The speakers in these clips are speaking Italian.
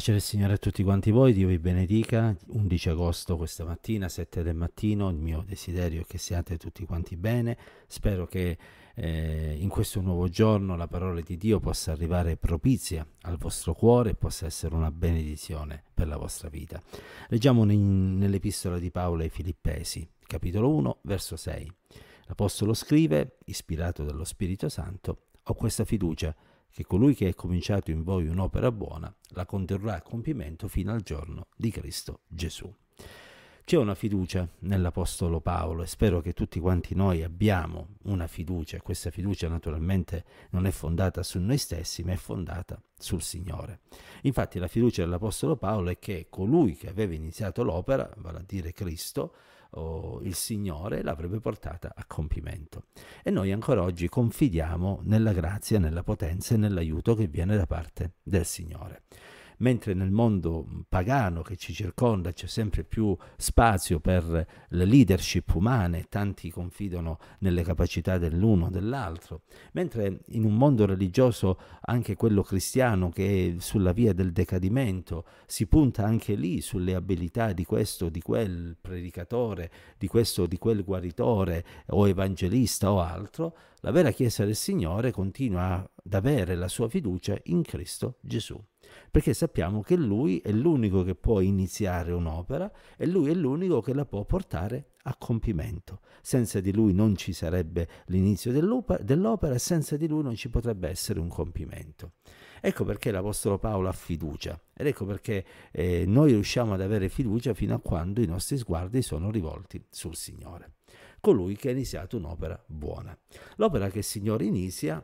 pace del Signore a tutti quanti voi, Dio vi benedica. 11 agosto questa mattina, 7 del mattino, il mio desiderio è che siate tutti quanti bene. Spero che eh, in questo nuovo giorno la parola di Dio possa arrivare propizia al vostro cuore e possa essere una benedizione per la vostra vita. Leggiamo nell'epistola di Paolo ai Filippesi, capitolo 1, verso 6. L'Apostolo scrive, ispirato dallo Spirito Santo, ho questa fiducia che colui che ha cominciato in voi un'opera buona la condurrà a compimento fino al giorno di Cristo Gesù. C'è una fiducia nell'Apostolo Paolo e spero che tutti quanti noi abbiamo una fiducia questa fiducia naturalmente non è fondata su noi stessi ma è fondata sul Signore. Infatti la fiducia dell'Apostolo Paolo è che colui che aveva iniziato l'opera, vale a dire Cristo, o il Signore l'avrebbe portata a compimento. E noi ancora oggi confidiamo nella grazia, nella potenza e nell'aiuto che viene da parte del Signore mentre nel mondo pagano che ci circonda c'è sempre più spazio per le leadership umane, tanti confidano nelle capacità dell'uno o dell'altro, mentre in un mondo religioso, anche quello cristiano che è sulla via del decadimento, si punta anche lì sulle abilità di questo o di quel predicatore, di questo o di quel guaritore o evangelista o altro, la vera Chiesa del Signore continua ad avere la sua fiducia in Cristo Gesù perché sappiamo che lui è l'unico che può iniziare un'opera e lui è l'unico che la può portare a compimento. Senza di lui non ci sarebbe l'inizio dell'opera e senza di lui non ci potrebbe essere un compimento. Ecco perché l'Apostolo Paolo ha fiducia ed ecco perché eh, noi riusciamo ad avere fiducia fino a quando i nostri sguardi sono rivolti sul Signore, colui che ha iniziato un'opera buona. L'opera che il Signore inizia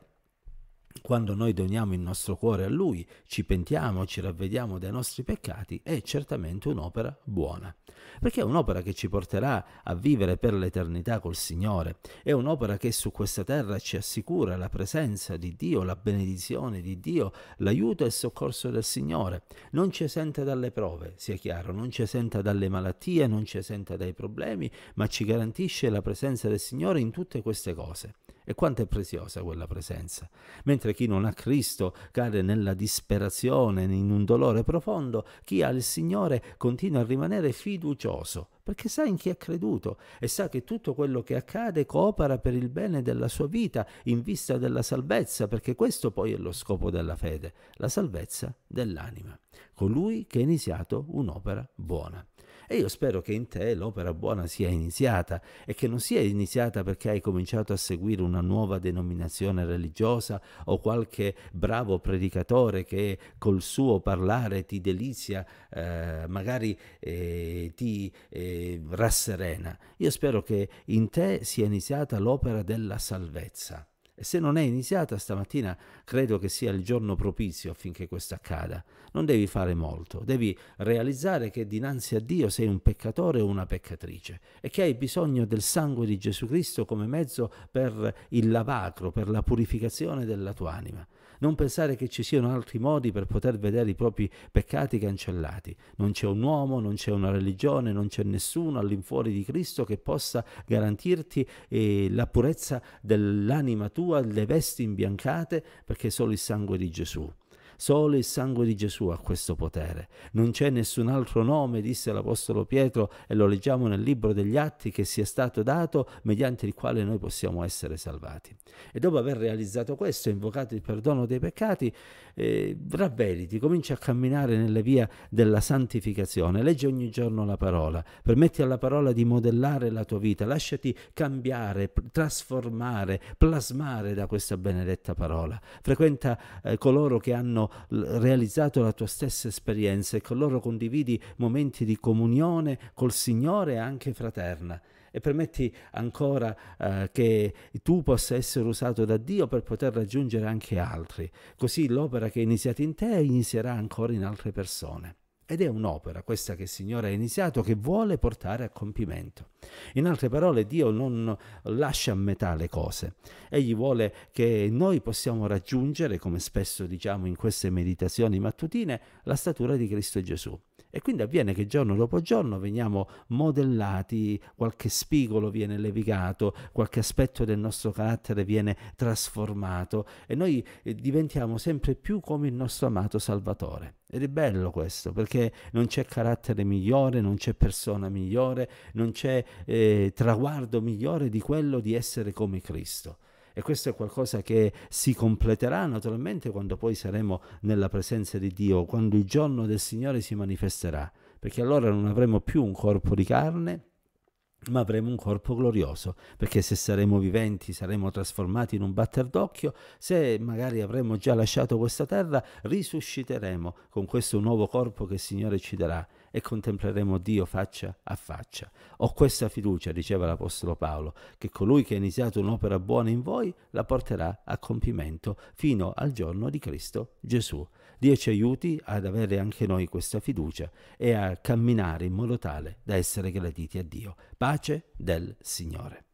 quando noi doniamo il nostro cuore a Lui, ci pentiamo, ci ravvediamo dai nostri peccati, è certamente un'opera buona. Perché è un'opera che ci porterà a vivere per l'eternità col Signore, è un'opera che su questa terra ci assicura la presenza di Dio, la benedizione di Dio, l'aiuto e il soccorso del Signore. Non ci esenta dalle prove, sia chiaro, non ci esenta dalle malattie, non ci esenta dai problemi, ma ci garantisce la presenza del Signore in tutte queste cose. E quanto è preziosa quella presenza. Mentre chi non ha Cristo cade nella disperazione, in un dolore profondo, chi ha il Signore continua a rimanere fiducioso, perché sa in chi ha creduto e sa che tutto quello che accade coopera per il bene della sua vita in vista della salvezza, perché questo poi è lo scopo della fede, la salvezza dell'anima. Colui che ha iniziato un'opera buona. E io spero che in te l'opera buona sia iniziata e che non sia iniziata perché hai cominciato a seguire una nuova denominazione religiosa o qualche bravo predicatore che col suo parlare ti delizia, eh, magari eh, ti eh, rasserena. Io spero che in te sia iniziata l'opera della salvezza. E se non è iniziata stamattina, credo che sia il giorno propizio affinché questo accada. Non devi fare molto, devi realizzare che dinanzi a Dio sei un peccatore o una peccatrice e che hai bisogno del sangue di Gesù Cristo come mezzo per il lavacro, per la purificazione della tua anima. Non pensare che ci siano altri modi per poter vedere i propri peccati cancellati. Non c'è un uomo, non c'è una religione, non c'è nessuno all'infuori di Cristo che possa garantirti eh, la purezza dell'anima tua, le vesti imbiancate, perché solo il sangue di Gesù. Solo il sangue di Gesù ha questo potere. Non c'è nessun altro nome, disse l'Apostolo Pietro, e lo leggiamo nel libro degli Atti, che sia stato dato mediante il quale noi possiamo essere salvati. E dopo aver realizzato questo, invocato il perdono dei peccati, eh, ravvediti, comincia a camminare nelle vie della santificazione, leggi ogni giorno la parola, permetti alla parola di modellare la tua vita, lasciati cambiare, trasformare, plasmare da questa benedetta parola. Frequenta eh, coloro che hanno realizzato la tua stessa esperienza e con loro condividi momenti di comunione col Signore anche fraterna e permetti ancora eh, che tu possa essere usato da Dio per poter raggiungere anche altri. Così l'opera che è iniziata in te inizierà ancora in altre persone. Ed è un'opera, questa che il Signore ha iniziato, che vuole portare a compimento. In altre parole, Dio non lascia a metà le cose. Egli vuole che noi possiamo raggiungere, come spesso diciamo in queste meditazioni mattutine, la statura di Cristo Gesù. E quindi avviene che giorno dopo giorno veniamo modellati, qualche spigolo viene levigato, qualche aspetto del nostro carattere viene trasformato e noi diventiamo sempre più come il nostro amato Salvatore. Ed è bello questo, perché non c'è carattere migliore, non c'è persona migliore, non c'è eh, traguardo migliore di quello di essere come Cristo. E questo è qualcosa che si completerà naturalmente quando poi saremo nella presenza di Dio, quando il giorno del Signore si manifesterà, perché allora non avremo più un corpo di carne, ma avremo un corpo glorioso, perché se saremo viventi saremo trasformati in un batter d'occhio, se magari avremo già lasciato questa terra, risusciteremo con questo nuovo corpo che il Signore ci darà e contempleremo Dio faccia a faccia. Ho questa fiducia, diceva l'Apostolo Paolo, che colui che ha iniziato un'opera buona in voi la porterà a compimento fino al giorno di Cristo Gesù. Dio ci aiuti ad avere anche noi questa fiducia e a camminare in modo tale da essere graditi a Dio. Pace del Signore.